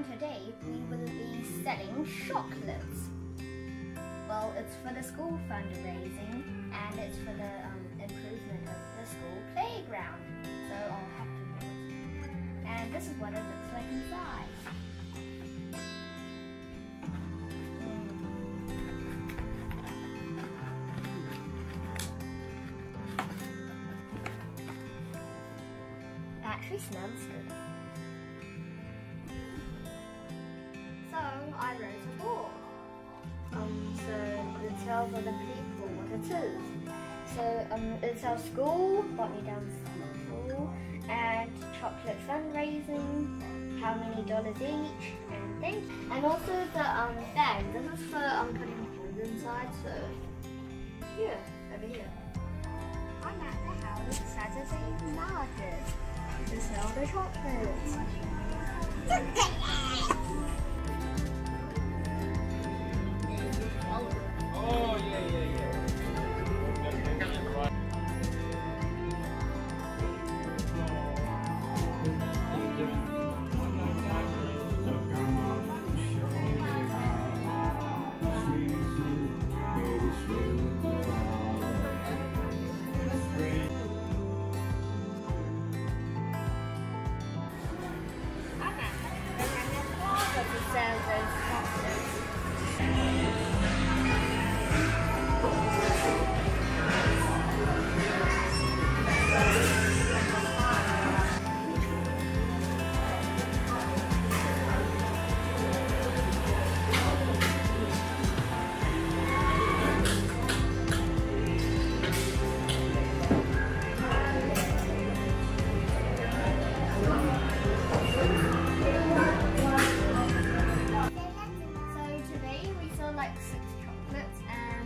and today we will be selling chocolates. Well, it's for the school fundraising and it's for the um, improvement of the school playground. So I'll have to do it. And this is what it looks like inside. actually smells good. Other people what it is. So um, it's our school, Botany Downs School, and chocolate fundraising, how many dollars each, and things. And also the um, bag. This is for um, putting food inside. So here, over here. I'm at the house Saturday market to sell the chocolates. like six chocolates and